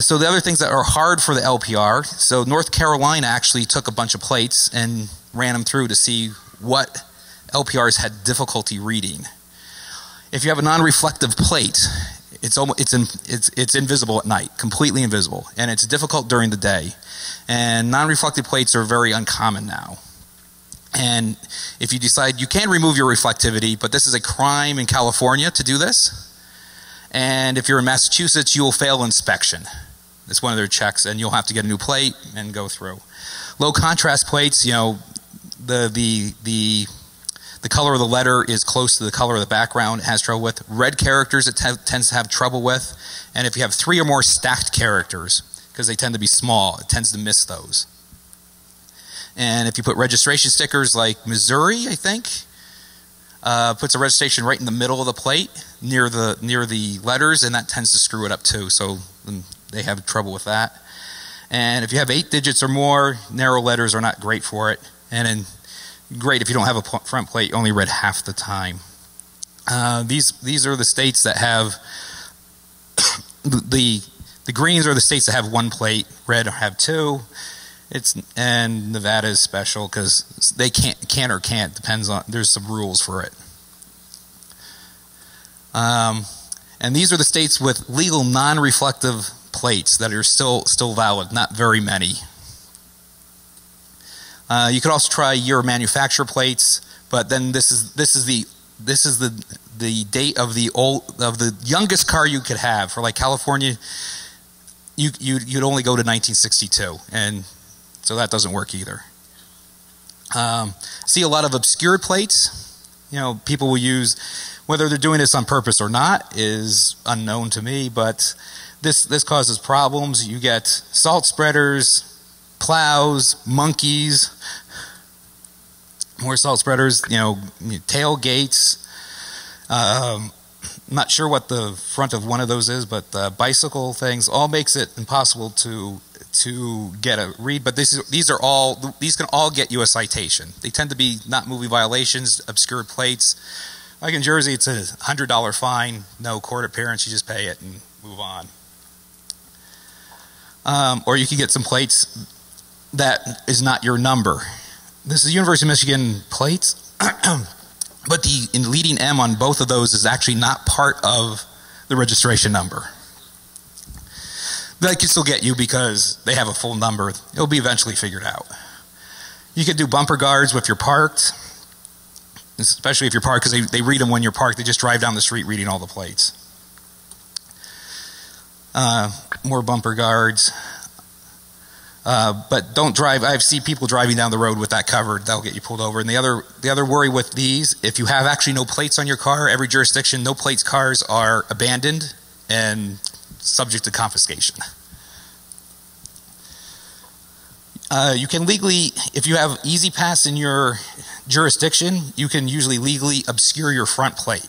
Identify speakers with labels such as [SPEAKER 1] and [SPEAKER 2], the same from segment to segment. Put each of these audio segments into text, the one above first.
[SPEAKER 1] so the other things that are hard for the LPR. So North Carolina actually took a bunch of plates and ran them through to see what LPRs had difficulty reading. If you have a non-reflective plate, it's almost, it's, in, it's it's invisible at night, completely invisible, and it's difficult during the day. And non-reflective plates are very uncommon now. And if you decide you can remove your reflectivity, but this is a crime in California to do this, and if you're in Massachusetts, you will fail inspection. It's one of their checks, and you'll have to get a new plate and go through. Low contrast plates, you know, the the the the color of the letter is close to the color of the background. It has trouble with red characters. It tends to have trouble with, and if you have three or more stacked characters, because they tend to be small, it tends to miss those. And if you put registration stickers like Missouri, I think, uh, puts a registration right in the middle of the plate near the near the letters, and that tends to screw it up too. So um, they have trouble with that. And if you have eight digits or more, narrow letters are not great for it. And then great if you don't have a front plate, you only read half the time. Uh, these these are the states that have the the greens are the states that have one plate, red have two. It's and Nevada is special because they can't can or can't depends on there's some rules for it. Um, and these are the states with legal non-reflective plates that are still still valid. Not very many. Uh, you could also try your manufacturer plates, but then this is this is the this is the the date of the old of the youngest car you could have for like California. You you you'd only go to 1962, and so that doesn't work either. Um, see a lot of obscure plates. You know, people will use whether they're doing this on purpose or not is unknown to me, but this this causes problems. You get salt spreaders, plows, monkeys, more salt spreaders, you know, tailgates. Um, not sure what the front of one of those is, but the bicycle things all makes it impossible to to get a read. But this is, these are all these can all get you a citation. They tend to be not movie violations, obscured plates. Like in Jersey, it's a hundred dollar fine, no court appearance. You just pay it and move on. Um, or you can get some plates that is not your number. This is University of Michigan plates, but the leading M on both of those is actually not part of the registration number. That can still get you because they have a full number. It'll be eventually figured out. You can do bumper guards if you're parked, especially if you're parked because they, they read them when you're parked. They just drive down the street reading all the plates. Uh, more bumper guards. Uh, but don't drive. I've seen people driving down the road with that covered. That'll get you pulled over. And the other, the other worry with these, if you have actually no plates on your car, every jurisdiction, no plates cars are abandoned and subject to confiscation. Uh, you can legally, if you have E-ZPass in your jurisdiction, you can usually legally obscure your front plate.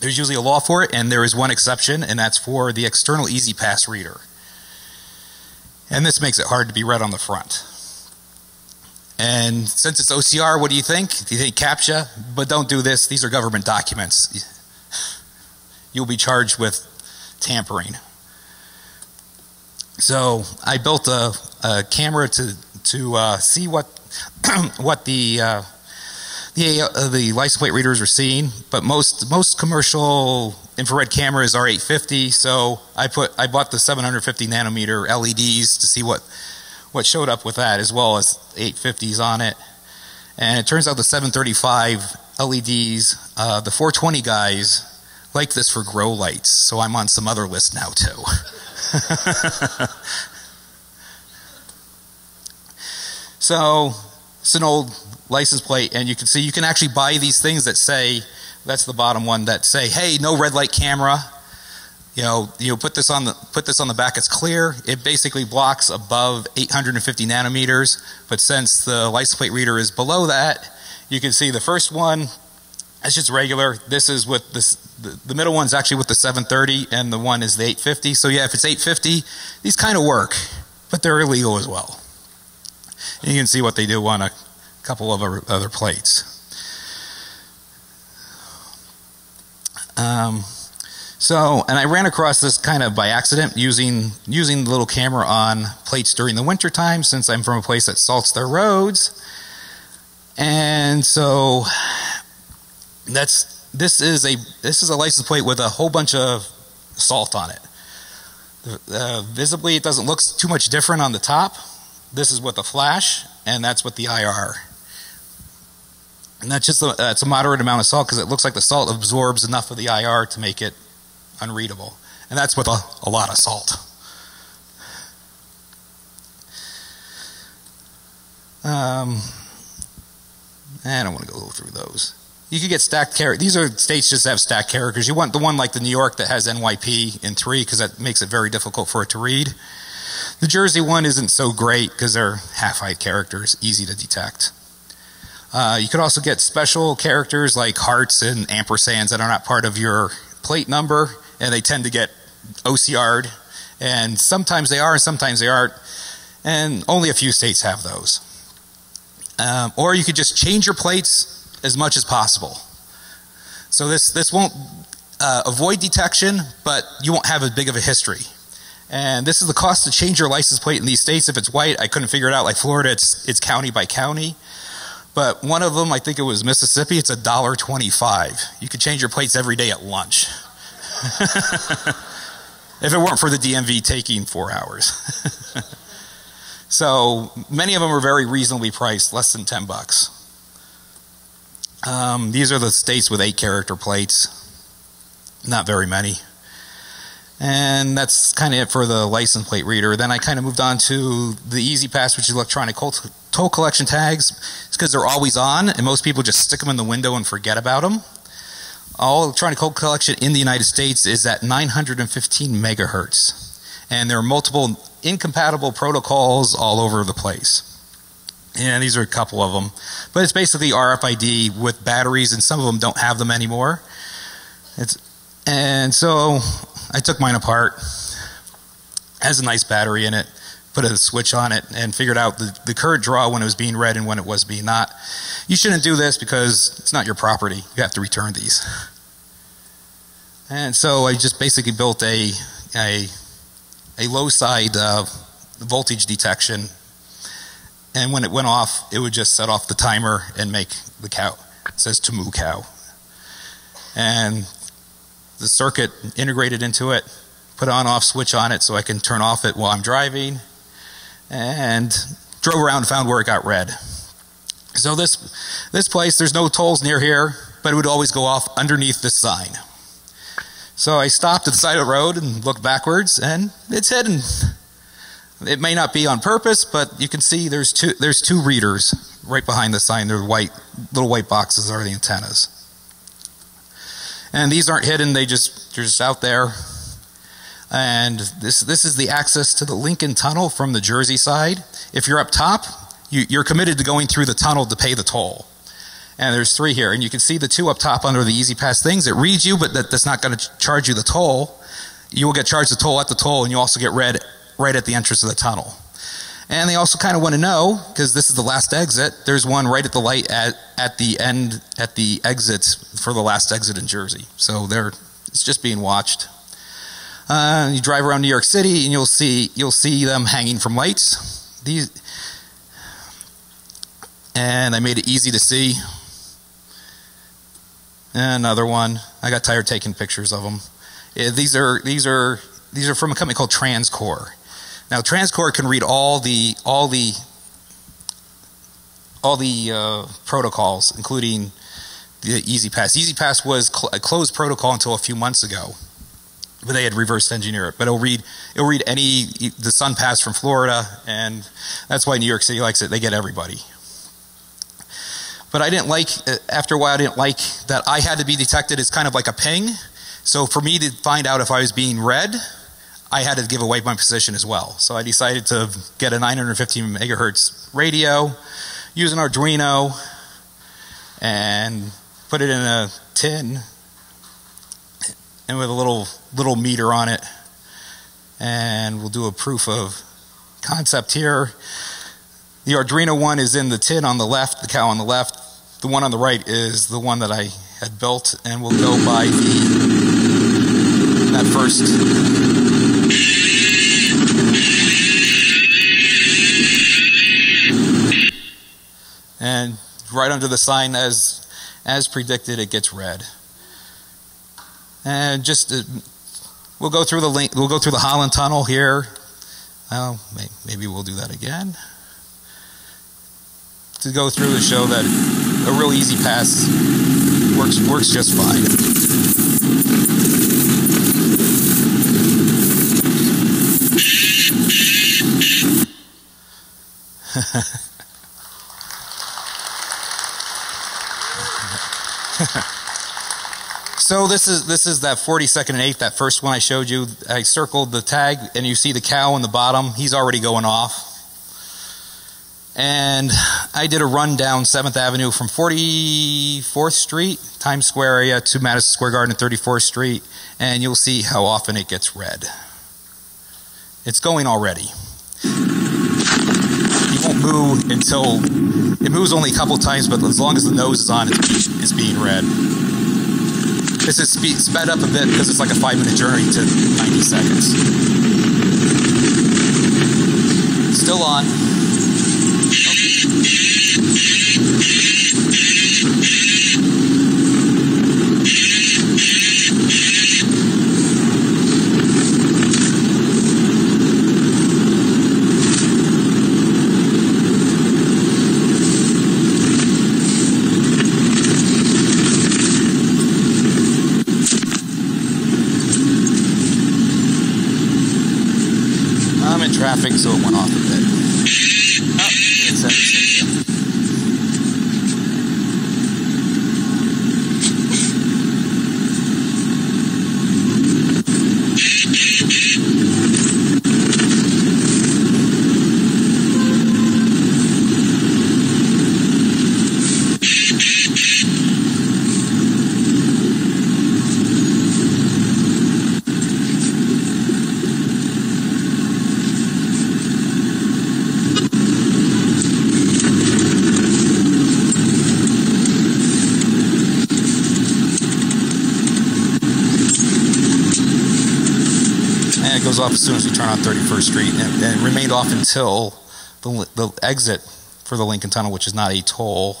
[SPEAKER 1] There's usually a law for it, and there is one exception, and that's for the external E-ZPass reader. And this makes it hard to be read on the front. And since it's OCR, what do you think? Do you think CAPTCHA? But don't do this. These are government documents. You'll be charged with tampering. So I built a, a camera to to uh, see what what the uh, the uh, the license plate readers are seeing. But most most commercial infrared cameras are 850. So I put I bought the 750 nanometer LEDs to see what what showed up with that, as well as 850s on it. And it turns out the 735 LEDs, uh, the 420 guys like this for grow lights, so I'm on some other list now too. so it's an old license plate, and you can see you can actually buy these things that say that's the bottom one that say, "Hey, no red light camera." You know, you put this on the put this on the back. It's clear. It basically blocks above 850 nanometers, but since the license plate reader is below that, you can see the first one it's just regular. This is with this, the, the middle one's actually with the 730 and the one is the 850. So yeah, if it's 850, these kind of work, but they're illegal as well. And you can see what they do on a couple of other, other plates. Um, So, and I ran across this kind of by accident using using the little camera on plates during the winter time since I'm from a place that salts their roads. And so that's this is a this is a license plate with a whole bunch of salt on it. Uh, visibly, it doesn't look too much different on the top. This is with the flash, and that's with the IR. And that's just a, that's a moderate amount of salt because it looks like the salt absorbs enough of the IR to make it unreadable. And that's with a, a lot of salt. Um, I don't want to go through those. You could get stacked characters. These are states just have stacked characters. You want the one like the New York that has NYP in three because that makes it very difficult for it to read. The Jersey one isn't so great because they're half height characters, easy to detect. Uh, you could also get special characters like hearts and ampersands that are not part of your plate number, and they tend to get OCR'd. And sometimes they are, and sometimes they aren't. And only a few states have those. Um, or you could just change your plates as much as possible. So this this won't uh, avoid detection, but you won't have as big of a history. And this is the cost to change your license plate in these states. If it's white, I couldn't figure it out. Like Florida, it's it's county by county. But one of them, I think it was Mississippi, it's a dollar twenty-five. You could change your plates every day at lunch. if it weren't for the DMV taking four hours. so many of them are very reasonably priced, less than ten bucks. Um, these are the states with eight character plates. Not very many. And that's kind of it for the license plate reader. Then I kind of moved on to the E-ZPass, which is electronic toll collection tags. It's because they're always on, and most people just stick them in the window and forget about them. All electronic toll collection in the United States is at 915 megahertz. And there are multiple incompatible protocols all over the place. And these are a couple of them. But it's basically RFID with batteries, and some of them don't have them anymore. It's, and so I took mine apart. Has a nice battery in it. Put a switch on it and figured out the, the current draw when it was being read and when it was being not. You shouldn't do this because it's not your property. You have to return these. And so I just basically built a a, a low side uh, voltage detection and when it went off, it would just set off the timer and make the cow. It says to moo cow. And the circuit integrated into it, put on off switch on it so I can turn off it while I'm driving, and drove around and found where it got read. So this this place, there's no tolls near here, but it would always go off underneath this sign. So I stopped at the side of the road and looked backwards, and it's hidden. It may not be on purpose, but you can see there's two there's two readers right behind the sign. They're white little white boxes are the antennas. And these aren't hidden, they just they're just out there. And this this is the access to the Lincoln Tunnel from the Jersey side. If you're up top, you, you're committed to going through the tunnel to pay the toll. And there's three here, and you can see the two up top under the E-ZPass things. It reads you, but that, that's not going to charge you the toll. You will get charged the toll at the toll, and you also get read right at the entrance of the tunnel. And they also kind of want to know, because this is the last exit, there's one right at the light at, at the end, at the exit for the last exit in Jersey. So there, it's just being watched. Uh, you drive around New York City and you'll see, you'll see them hanging from lights. These, and I made it easy to see. Another one. I got tired taking pictures of them. Yeah, these are, these are, these are from a company called TransCore. Now, TransCore can read all the all the all the uh, protocols, including the E-ZPass. E-ZPass was cl- a closed protocol until a few months ago, but they had reverse engineered it. But it'll read it'll read any the SunPass from Florida, and that's why New York City likes it. They get everybody. But I didn't like after a while. I didn't like that I had to be detected as kind of like a ping. So for me to find out if I was being read I had to give away my position as well. So I decided to get a 915 megahertz radio, use an Arduino, and put it in a tin, and with a little little meter on it. And we'll do a proof of concept here. The Arduino one is in the tin on the left, the cow on the left. The one on the right is the one that I had built, and we'll go by the that first. Right under the sign, as as predicted, it gets read. And just uh, we'll go through the link, we'll go through the Holland Tunnel here. Well, maybe we'll do that again to go through to show that a real E-ZPass works works just fine. so this is this is that 42nd and 8th, that first one I showed you. I circled the tag, and you see the cow in the bottom. He's already going off. And I did a run down 7th Avenue from 44th Street, Times Square area, to Madison Square Garden 34th Street, and you'll see how often it gets read. It's going already. You until it moves only a couple times, but as long as the nose is on, it's, it's being read. This is speed, sped up a bit because it's like a five minute journey to 90 seconds. Still on. So. it went off a bit. Oh, it's goes off as soon as we turn on 31st Street and, and remained off until the, the exit for the Lincoln Tunnel, which is not a toll,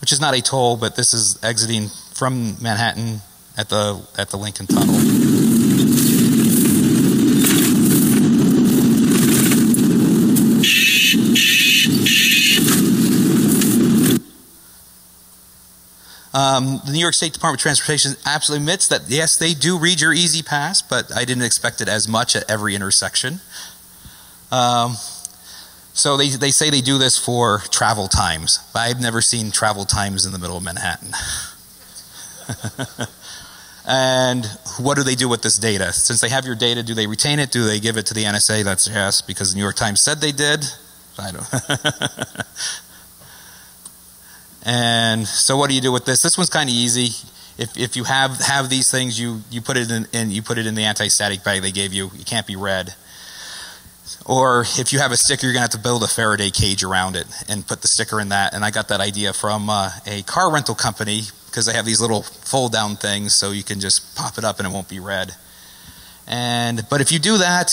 [SPEAKER 1] which is not a toll, but this is exiting from Manhattan at the at the Lincoln Tunnel. Um, the New York State Department of Transportation absolutely admits that yes, they do read your E-ZPass, but I didn't expect it as much at every intersection. Um, so they they say they do this for travel times, but I've never seen travel times in the middle of Manhattan. and what do they do with this data? Since they have your data, do they retain it? Do they give it to the NSA? That's yes, because the New York Times said they did. I don't. And so what do you do with this? This one's kind of easy. If, if you have, have these things, you, you put it in, in, you put it in the anti-static bag they gave you. It can't be read. Or if you have a sticker, you're going to have to build a Faraday cage around it and put the sticker in that. And I got that idea from uh, a car rental company because they have these little fold down things so you can just pop it up and it won't be read. And, but if you do that,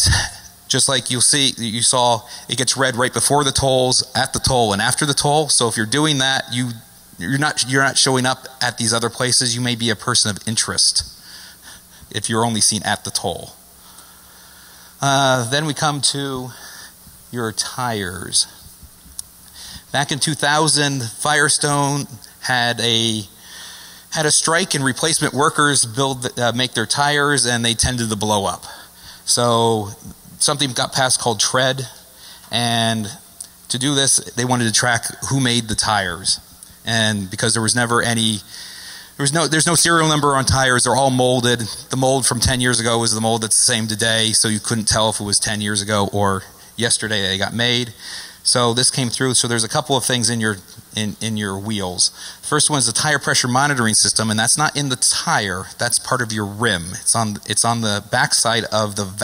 [SPEAKER 1] just like you'll see, you saw, it gets read right before the tolls, at the toll, and after the toll. So if you're doing that, you you're not you're not showing up at these other places. You may be a person of interest if you're only seen at the toll. Uh, then we come to your tires. Back in 2000, Firestone had a had a strike and replacement workers build uh, make their tires and they tended to blow up. So something got passed called tread, and to do this, they wanted to track who made the tires, and because there was never any. There was no, there's no serial number on tires. They're all molded. The mold from 10 years ago is the mold that's the same today, so you couldn't tell if it was 10 years ago or yesterday they got made. So this came through. So there's a couple of things in your in, in your wheels. First one is the tire pressure monitoring system, and that's not in the tire. That's part of your rim. It's on it's on the backside of the